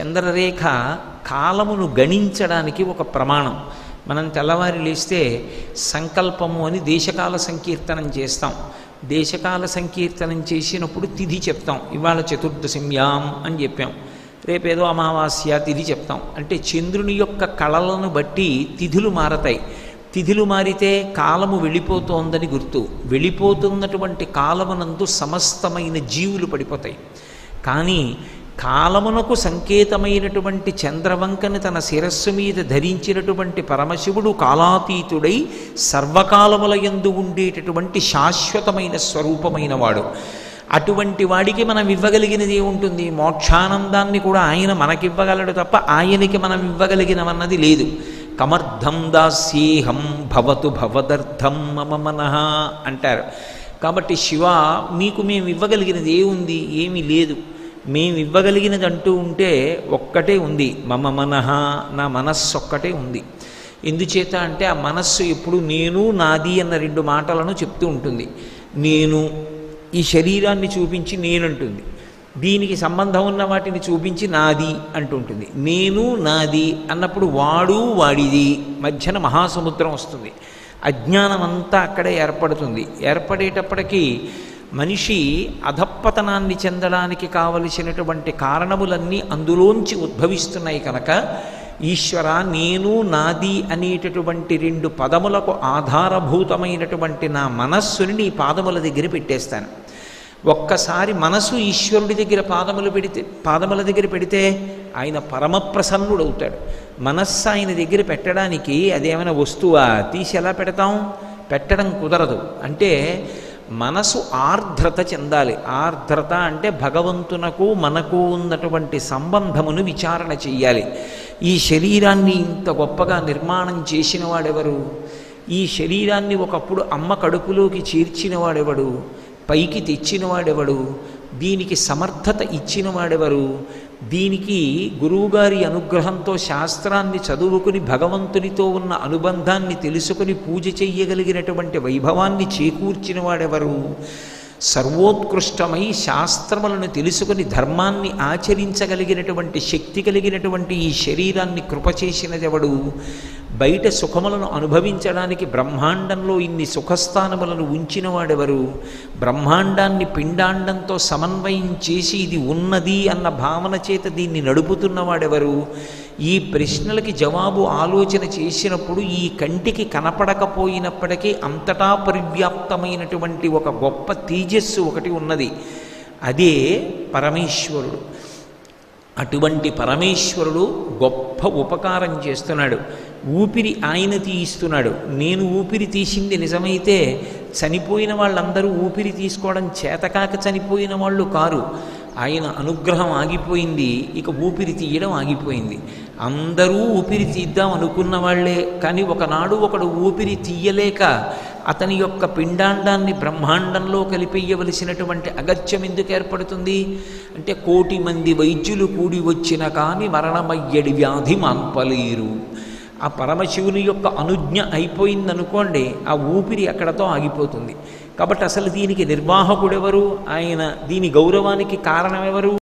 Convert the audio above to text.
చంద్రరేఖ కాలమును గణించడానికి ఒక ప్రమాణం. మనం తెల్లవారి లేస్తే సంకల్పము అని దేశకాల సంకీర్తనం చేస్తాం. దేశకాల సంకీర్తనం చేసినప్పుడు తిథి చెప్తాం. ఇవాళ చతుర్దశమ్యాం అని చెప్పాం. రేపేదో అమావాస్య తిథి చెప్తాం. అంటే చంద్రుని యొక్క కళలను బట్టి తిథులు మారతాయి. తిథులు మారితే కాలము వెళ్ళిపోతోందని గుర్తు. వెళ్ళిపోతున్నటువంటి కాలమునందు సమస్తమైన జీవులు పడిపోతాయి. కానీ కాలమునకు సంకేతమైనటువంటి చంద్రవంకని తన శిరస్సు మీద ధరించినటువంటి పరమశివుడు కాలాతీతుడై సర్వకాలముల యందు ఉండేటటువంటి శాశ్వతమైన స్వరూపమైన వాడు అటువంటి వాడికి మనం ఇవ్వగలిగినది ఏముంటుంది? మోక్షానందాన్ని కూడా ఆయన మనకివ్వగలడు తప్ప ఆయనకి మనం ఇవ్వగలిగినవన్నది లేదు. కమర్థం దాస్యేహం భవతు భవదర్థం మమ మనః అంటారు. కాబట్టి శివ మీకు మేము ఇవ్వగలిగినది ఏముంది? ఏమీ లేదు. మేము ఇవ్వగలిగినది అంటూ ఉంటే ఒక్కటే ఉంది. మమ మనః నా మనస్సు ఒక్కటే ఉంది. ఎందుచేత అంటే ఆ మనస్సు ఎప్పుడు నేను నాది అన్న రెండు మాటలను చెప్తూ ఉంటుంది. నేను ఈ శరీరాన్ని చూపించి నేనంటుంది. దీనికి సంబంధం ఉన్న వాటిని చూపించి నాది అంటుంటుంది నేను నాది అన్నప్పుడు వాడు వాడిది మధ్యన మహాసముద్రం వస్తుంది. అజ్ఞానం అంతా అక్కడే ఏర్పడుతుంది. ఏర్పడేటప్పటికీ మనిషి అధపతనాన్ని చెందడానికి కావలసినటువంటి కారణములన్నీ అందులోంచి ఉద్భవిస్తున్నాయి కనుక ఈశ్వర నేను నాది అనేటటువంటి రెండు పదములకు ఆధారభూతమైనటువంటి నా మనస్సుని నీ పాదముల దగ్గర పెట్టేస్తాను. ఒక్కసారి మనసు ఈశ్వరుడి దగ్గర పాదములు పెడితే పాదముల దగ్గర పెడితే ఆయన పరమప్రసన్నుడవుతాడు. మనస్సు ఆయన దగ్గర పెట్టడానికి అదేమైనా వస్తువా? తీసి ఎలా పెడతాం? పెట్టడం కుదరదు. అంటే మనసు ఆర్ద్రత చెందాలి. ఆర్ద్రత అంటే భగవంతునకు మనకు ఉన్నటువంటి సంబంధమును విచారణ చెయ్యాలి. ఈ శరీరాన్ని ఇంత గొప్పగా నిర్మాణం చేసిన వాడెవరు? ఈ శరీరాన్ని ఒకప్పుడు అమ్మ కడుపులోకి చేర్చిన వాడెవడు? పైకి తెచ్చినవాడెవడు దీనికి సమర్థత ఇచ్చిన వాడెవరు? దీనికి గురువుగారి అనుగ్రహంతో శాస్త్రాన్ని చదువుకుని భగవంతునితో ఉన్న అనుబంధాన్ని తెలుసుకుని పూజ చెయ్యగలిగినటువంటి వైభవాన్ని చేకూర్చిన వాడెవరు? సర్వోత్కృష్టమై శాస్త్రములను తెలుసుకుని ధర్మాన్ని ఆచరించగలిగినటువంటి శక్తి కలిగినటువంటి ఈ శరీరాన్ని కృపచేసినదెవడు బయట సుఖములను అనుభవించడానికి బ్రహ్మాండంలో ఇన్ని సుఖస్థానములను ఉంచినవాడెవరు? బ్రహ్మాండాన్ని పిండాండంతో సమన్వయం చేసి ఇది ఉన్నది అన్న భావన చేత దీన్ని నడుపుతున్నవాడెవరు? ఈ ప్రశ్నలకి జవాబు ఆలోచన చేసినప్పుడు ఈ కంటికి కనపడకపోయినప్పటికీ అంతటా పరివ్యాప్తమైనటువంటి ఒక గొప్ప తేజస్సు ఒకటి ఉన్నది. అదే పరమేశ్వరుడు. అటువంటి పరమేశ్వరుడు గొప్ప ఉపకారం చేస్తున్నాడు. ఊపిరి ఆయన తీయిస్తున్నాడు. నేను ఊపిరి తీసింది నిజమైతే చనిపోయిన వాళ్ళందరూ ఊపిరి తీసుకోవడం చేతకాక చనిపోయిన వాళ్ళు కారు. ఆయన అనుగ్రహం ఆగిపోయింది ఇక ఊపిరి తీయడం ఆగిపోయింది. అందరూ ఊపిరి తీద్దాం అనుకున్న వాళ్ళే కానీ ఒకనాడు ఒకడు ఊపిరి తీయలేక అతని యొక్క పిండాండాన్ని బ్రహ్మాండంలో కలిపేయవలసినటువంటి అగత్యం ఎందుకు ఏర్పడుతుంది? అంటే కోటి మంది వైద్యులు కూడి వచ్చిన కానీ మరణమయ్యడి వ్యాధి మాన్పలేరు. ఆ పరమశివుని యొక్క అనుజ్ఞ అయిపోయిందనుకోండి ఆ ఊపిరి అక్కడతో ఆగిపోతుంది. కాబట్టి అసలు దీనికి నిర్వాహకుడెవరు? ఆయన దీని గౌరవానికి కారణం ఎవరు?